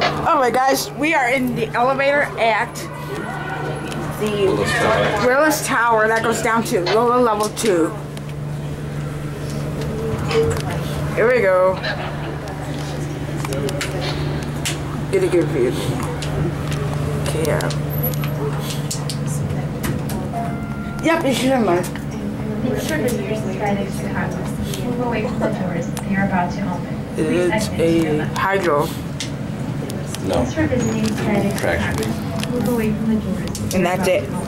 Oh Alright guys, we are in the elevator at the Willis Tower that goes down to lower level 2. Here we go. Get a good view. Okay, yeah. Yep, you should have mine. Make sure to use the guidance to Congress. Move away from the doors. They are about to open. It's exit to your a hydro. No. Thanks for visiting Skydeck Traction. Congress. Move away from the doors. And that's it.